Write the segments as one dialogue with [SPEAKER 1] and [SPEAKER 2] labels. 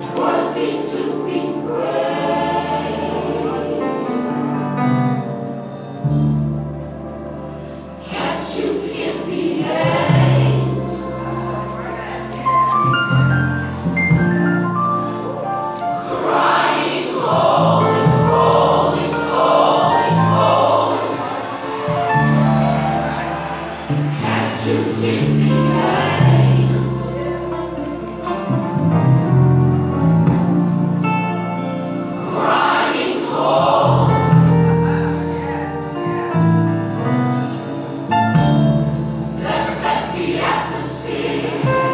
[SPEAKER 1] Worthy to be praised. atmosphere.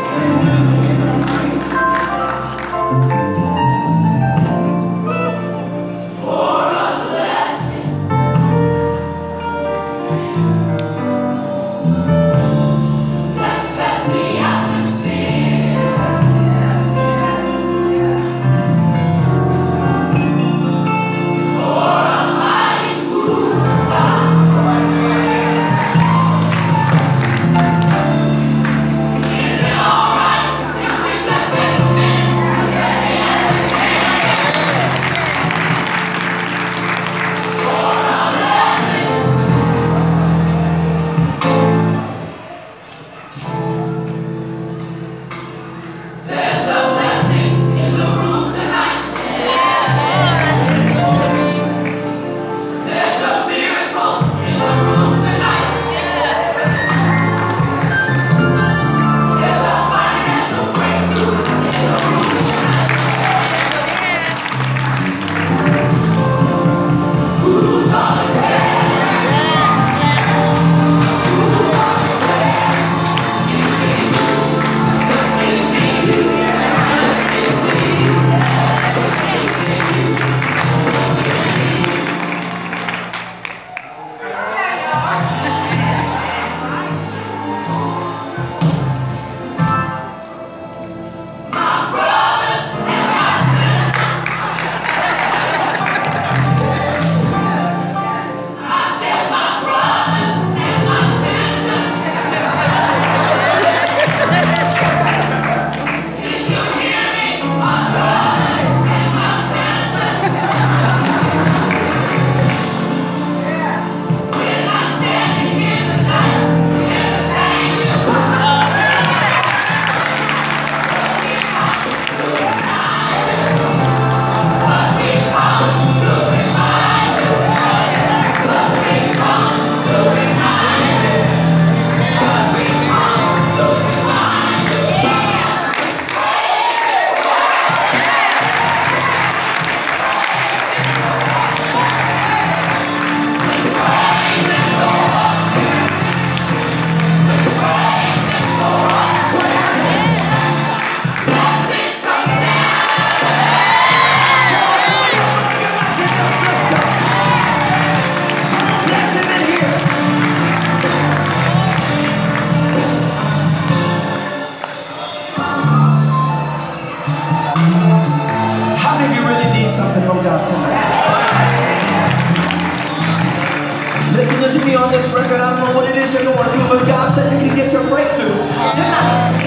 [SPEAKER 1] This record, I don't know what it is you're going through, but God said you can get your breakthrough tonight.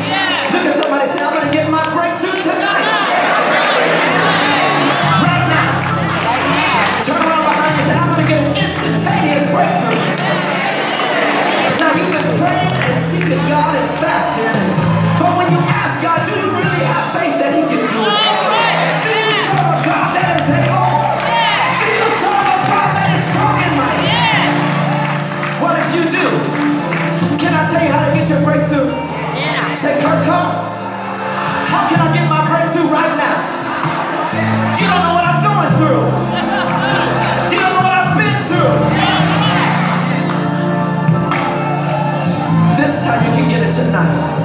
[SPEAKER 1] Look at somebody say, I'm going to get my breakthrough tonight. Right now. Turn around behind you and say, I'm going to get an instantaneous breakthrough. Now, you've been praying and seeking God and fasting, but when you ask God, do you really your breakthrough? Say, Kurt, come. How can I get my breakthrough right now? You don't know what I'm going through. You don't know what I've been through. This is how you can get it tonight.